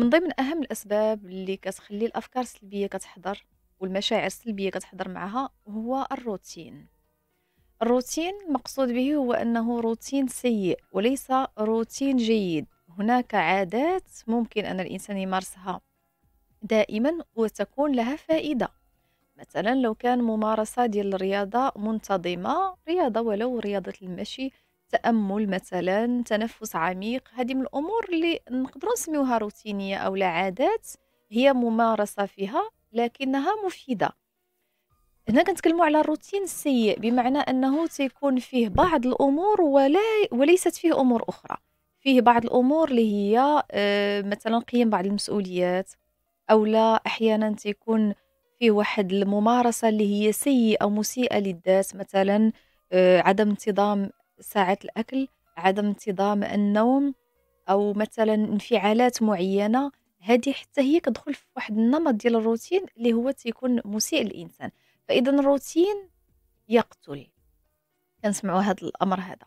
من ضمن أهم الأسباب اللي كتخلّي الأفكار السلبية كتحضر والمشاعر السلبية كتحضر معاها هو الروتين. الروتين المقصود به هو أنه روتين سيء وليس روتين جيد. هناك عادات ممكن أن الإنسان يمارسها دائمًا وتكون لها فائدة. مثلًا لو كان ممارسة ديال الرياضة منتظمة، رياضة ولو رياضة المشي، تأمل مثلًا، تنفس عميق، هذه من الأمور اللي نقدروا نسميوها روتينية أو لا عادات هي ممارسة فيها لكنها مفيدة. هنا كنتكلموا على الروتين السيء بمعنى أنه تيكون فيه بعض الأمور ولا وليست فيه أمور أخرى. فيه بعض الأمور اللي هي آه، مثلًا قيام بعض المسؤوليات أو لا أحيانًا تيكون فيه واحد الممارسة اللي هي سيئة ومسيئة للذات مثلًا آه، عدم انتظام ساعة الأكل، عدم انتظام النوم، أو مثلًا انفعالات معينة، هذه حتى هي كتدخل في واحد النمط ديال الروتين اللي هو تيكون مسيء للإنسان، فإذا الروتين يقتل، كنسمعوا هذا الأمر هذا.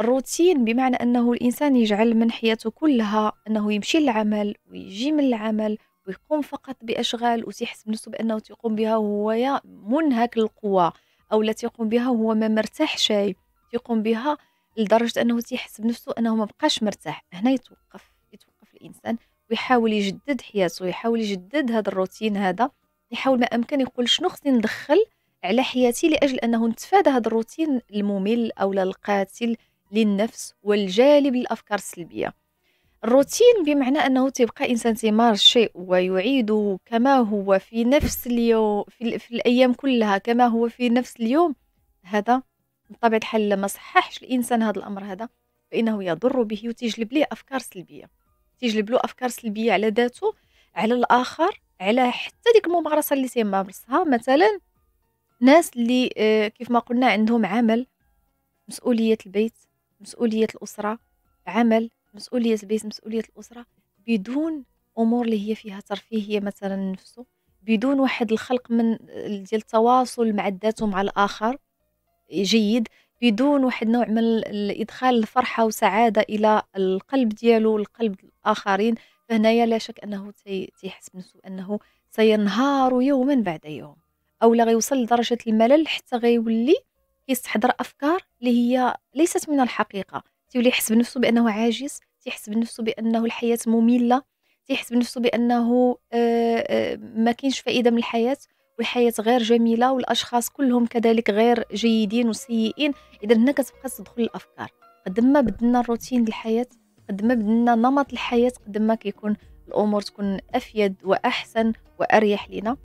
الروتين بمعنى أنه الإنسان يجعل من حياته كلها أنه يمشي للعمل ويجي من العمل ويقوم فقط بأشغال وتيحس بنفسه بأنه تيقوم بها وهو منهك القوى أو لا تيقوم بها وهو ما مرتاح شيء. يقوم بها لدرجة أنه تيحس بنفسه أنه ما بقاش مرتاح. هنا يتوقف يتوقف الإنسان ويحاول يجدد حياته يحاول يجدد هذا الروتين هذا يحاول ما أمكن يقول شنو خصني ندخل على حياتي لأجل أنه نتفادى هذا الروتين الممل أو القاتل للنفس والجالب للأفكار السلبية. الروتين بمعنى أنه تبقى إنسان تيمارس شيء ويعيده كما هو في نفس اليوم في, في الأيام كلها كما هو في نفس اليوم. هذا بطبيعة الحال ما صححش الإنسان هذا الأمر هذا فإنه يضر به وتجلب ليه أفكار سلبية. تجلب له أفكار سلبية على ذاته على الآخر على حتى ديك الممارسة اللي تيمارسها مثلا ناس اللي آه، كيف ما قلنا عندهم عمل مسؤولية البيت مسؤولية الأسرة عمل مسؤولية البيت مسؤولية الأسرة بدون أمور اللي هي فيها ترفيهية مثلا نفسه بدون واحد الخلق من ديال التواصل مع ذاته مع الآخر. جيد بدون واحد نوع من الإدخال الفرحة وسعاده إلى القلب ديالو والقلب الآخرين فهنايا لا شك أنه تيحس بنفسه أنه سينهار يوما بعد يوم أو لا غيوصل لدرجة الملل حتى غيولي كيستحضر أفكار اللي هي ليست من الحقيقة. تيولي يحس بنفسه بأنه عاجز تيحس بنفسه بأنه الحياة مملة تيحس بنفسه بأنه آه، آه، ما كاينش فائدة من الحياة. والحياة غير جميلة والأشخاص كلهم كذلك غير جيدين وسيئين. إذا هنا كتبقى تدخل الأفكار. قد ما بدلنا الروتين الحياة قد ما بدلنا نمط الحياة قد ما كيكون الأمور تكون أفيد وأحسن وأريح لنا